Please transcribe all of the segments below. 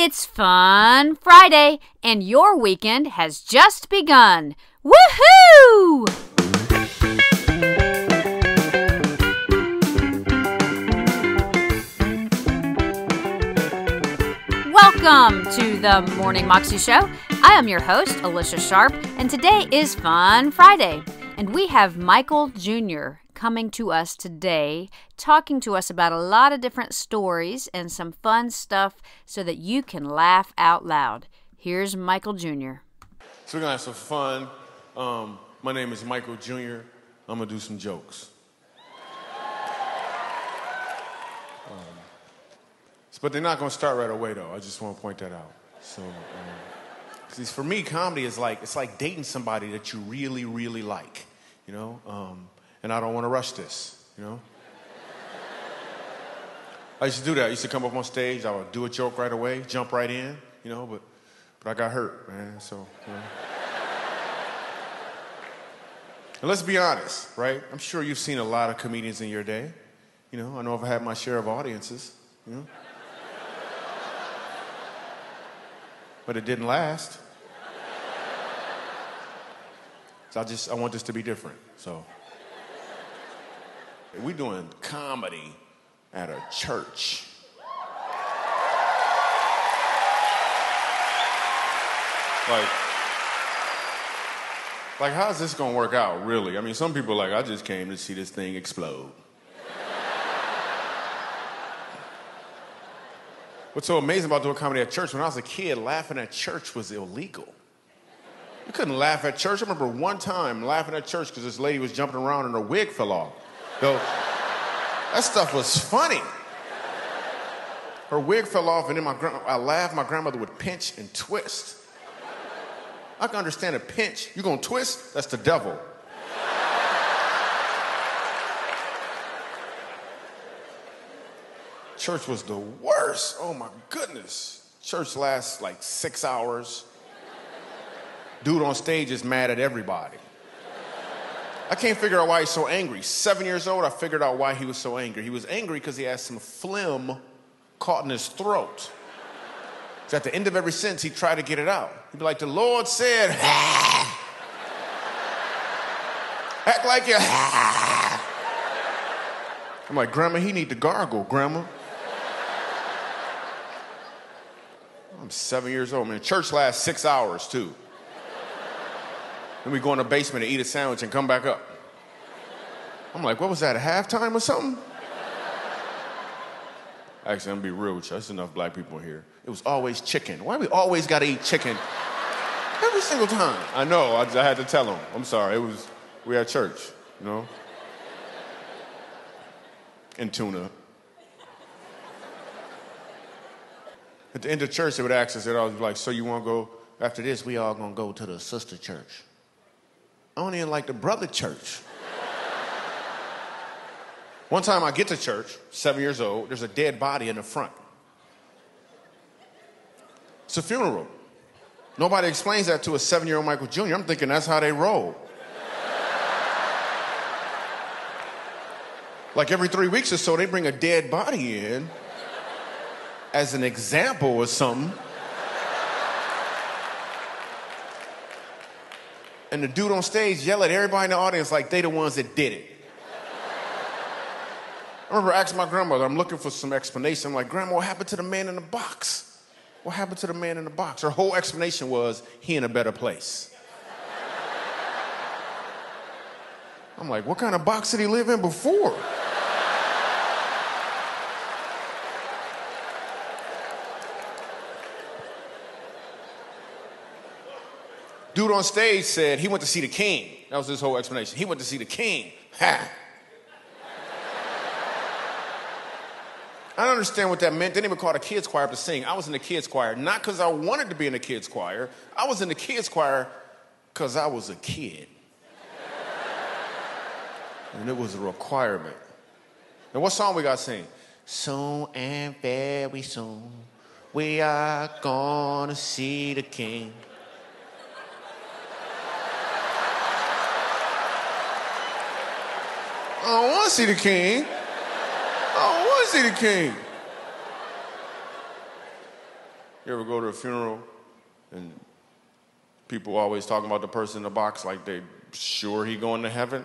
It's Fun Friday, and your weekend has just begun. Woohoo! Welcome to the Morning Moxie Show. I am your host, Alicia Sharpe, and today is Fun Friday. And we have Michael Jr. coming to us today, talking to us about a lot of different stories and some fun stuff so that you can laugh out loud. Here's Michael Jr. So we're gonna have some fun. Um, my name is Michael Jr. I'm gonna do some jokes. Um, but they're not gonna start right away though. I just want to point that out. So, um, for me, comedy is like it's like dating somebody that you really, really like, you know. Um, and I don't want to rush this, you know. I used to do that. I used to come up on stage. I would do a joke right away, jump right in, you know. But but I got hurt, man. So. You know. And let's be honest, right? I'm sure you've seen a lot of comedians in your day. You know, I know I've had my share of audiences, you know. but it didn't last. So I just I want this to be different. So we're doing comedy at a church. Like like, how's this gonna work out, really? I mean, some people like, I just came to see this thing explode. What's so amazing about doing comedy at church, when I was a kid, laughing at church was illegal. You couldn't laugh at church. I remember one time laughing at church because this lady was jumping around and her wig fell off. Though, that stuff was funny. Her wig fell off, and then my I laughed. My grandmother would pinch and twist. I can understand a pinch. You gonna twist? That's the devil. Church was the worst. Oh my goodness. Church lasts like six hours. Dude on stage is mad at everybody. I can't figure out why he's so angry. Seven years old, I figured out why he was so angry. He was angry because he had some phlegm caught in his throat. So at the end of every sentence, he'd try to get it out. He'd be like, The Lord said, act like you. I'm like, Grandma, he need to gargle, Grandma. I'm seven years old, man. Church lasts six hours, too. Then we go in the basement and eat a sandwich and come back up. I'm like, what was that, a halftime or something? Actually, I'm gonna be real with you. There's enough black people here. It was always chicken. Why we always gotta eat chicken? Every single time. I know, I, I had to tell them. I'm sorry, it was, we had church, you know? And tuna. At the end of church, they would ask us, they'd always be like, so you wanna go, after this, we all gonna go to the sister church. I don't even like the brother church. One time I get to church, seven years old, there's a dead body in the front. It's a funeral. Nobody explains that to a seven year old Michael Jr. I'm thinking that's how they roll. like every three weeks or so, they bring a dead body in as an example or something. And the dude on stage yell at everybody in the audience like they the ones that did it. I remember asking my grandmother, I'm looking for some explanation. I'm like, Grandma, what happened to the man in the box? What happened to the man in the box? Her whole explanation was, he in a better place. I'm like, what kind of box did he live in before? Dude on stage said he went to see the king. That was his whole explanation. He went to see the king. Ha! I don't understand what that meant. They didn't even call the kids choir to sing. I was in the kids choir, not because I wanted to be in the kids choir. I was in the kids choir because I was a kid. and it was a requirement. And what song we got to sing? Soon and very soon, we are gonna see the king. I don't want to see the king. I don't want to see the king. You ever go to a funeral and people always talking about the person in the box like they sure he going to heaven?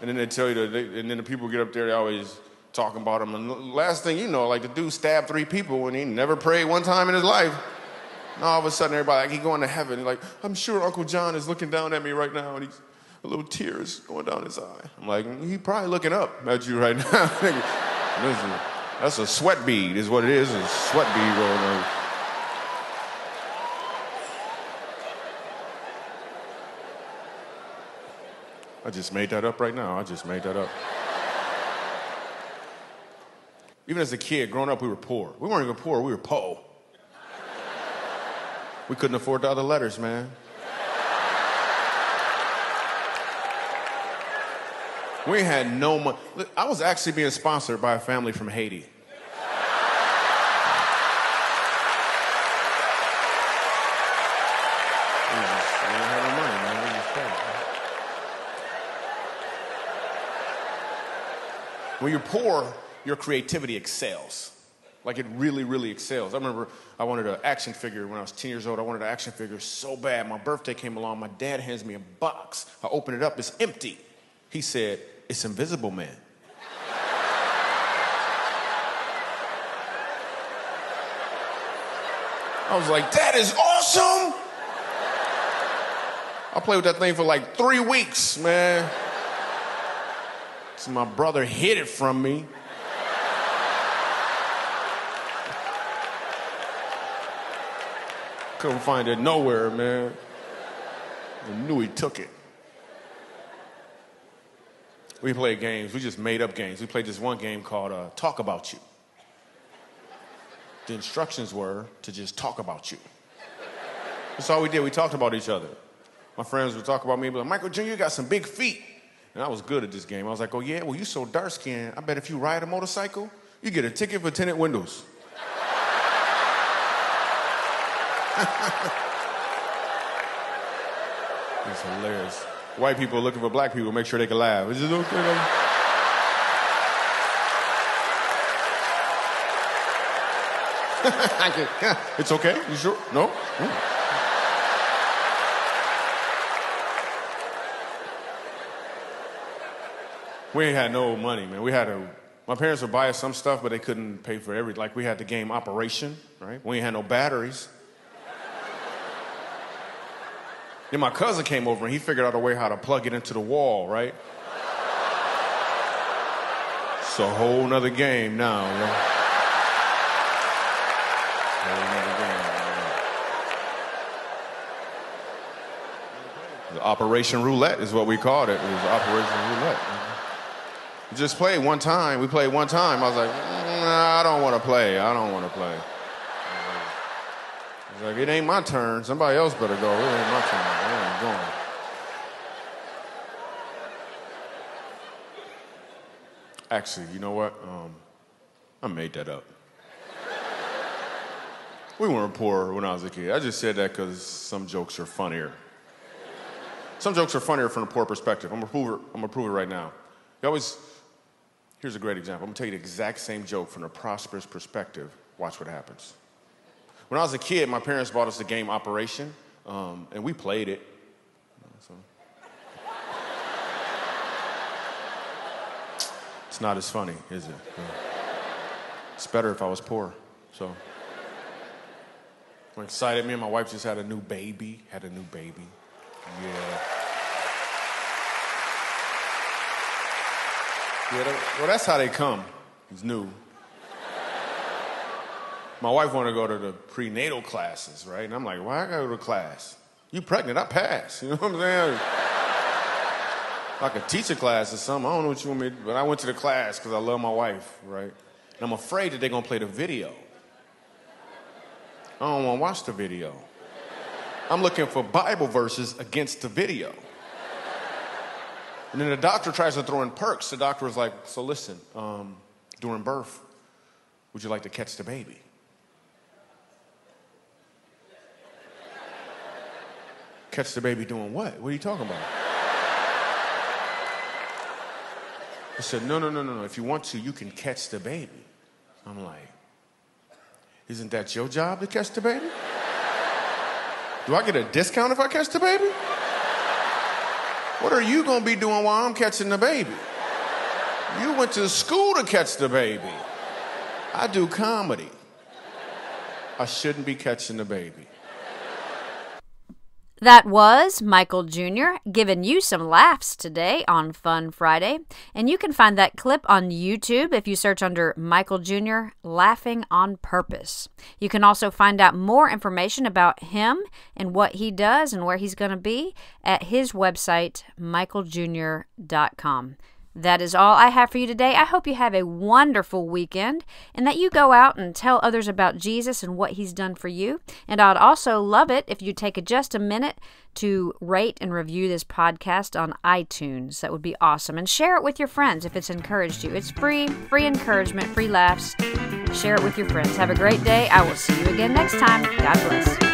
and then they tell you that, they, and then the people get up there, they always talking about him. And the last thing you know, like the dude stabbed three people and he never prayed one time in his life. And all of a sudden, everybody like he going to heaven. Like, I'm sure Uncle John is looking down at me right now, and he's a little tears going down his eye. I'm like, he probably looking up at you right now. Listen, that's a sweat bead, is what it is. A sweat bead rolling on. I just made that up right now. I just made that up. Even as a kid, growing up, we were poor. We weren't even poor, we were po. We couldn't afford the other letters, man. We had no money. I was actually being sponsored by a family from Haiti. When you're poor, your creativity excels. Like it really, really excels. I remember I wanted an action figure when I was 10 years old. I wanted an action figure so bad. My birthday came along. My dad hands me a box. I open it up, it's empty. He said, It's Invisible Man. I was like, That is awesome. I played with that thing for like three weeks, man. So my brother hid it from me. Couldn't find it nowhere, man. I knew he took it. We played games. We just made up games. We played this one game called uh, Talk About You. The instructions were to just talk about you. That's all we did. We talked about each other. My friends would talk about me, like, Michael Jr., you got some big feet. And I was good at this game. I was like, oh, yeah, well, you so dark skinned. I bet if you ride a motorcycle, you get a ticket for tinted windows. it's hilarious. White people looking for black people, make sure they can laugh. Is it okay? it's okay? You sure? No? Mm. We ain't had no money, man. We had to, my parents would buy us some stuff, but they couldn't pay for everything. Like we had the game Operation, right? We ain't had no batteries. Then my cousin came over and he figured out a way how to plug it into the wall, right? It's a whole nother game now. Whole nother game. The Operation Roulette is what we called it. It was Operation Roulette. Just played one time. We played one time. I was like, mm, nah, I don't want to play. I don't want to play. Like, it ain't my turn. Somebody else better go. It ain't my turn. I ain't going. Actually, you know what? Um, I made that up. we weren't poor when I was a kid. I just said that because some jokes are funnier. Some jokes are funnier from a poor perspective. I'm gonna prove it. I'm gonna prove it right now. You always. Here's a great example. I'm gonna tell you the exact same joke from a prosperous perspective. Watch what happens. When I was a kid, my parents bought us the game Operation, um, and we played it. So. It's not as funny, is it? It's better if I was poor. So I'm excited. Me and my wife just had a new baby. Had a new baby. Yeah. Yeah. Well, that's how they come. It's new my wife wanted to go to the prenatal classes, right? And I'm like, why I gotta go to class? You pregnant? I pass. You know what I'm saying? like a teacher class or something. I don't know what you want me to but I went to the class because I love my wife, right? And I'm afraid that they're gonna play the video. I don't wanna watch the video. I'm looking for Bible verses against the video. And then the doctor tries to throw in perks. The doctor was like, so listen, um, during birth, would you like to catch the baby? Catch the baby doing what? What are you talking about? I said, No, no, no, no, no. If you want to, you can catch the baby. I'm like, Isn't that your job to catch the baby? Do I get a discount if I catch the baby? What are you going to be doing while I'm catching the baby? You went to school to catch the baby. I do comedy. I shouldn't be catching the baby. That was Michael Jr. giving you some laughs today on Fun Friday. And you can find that clip on YouTube if you search under Michael Jr. Laughing on Purpose. You can also find out more information about him and what he does and where he's going to be at his website, michaeljr.com. That is all I have for you today. I hope you have a wonderful weekend and that you go out and tell others about Jesus and what he's done for you. And I'd also love it if you take just a minute to rate and review this podcast on iTunes. That would be awesome. And share it with your friends if it's encouraged you. It's free, free encouragement, free laughs. Share it with your friends. Have a great day. I will see you again next time. God bless.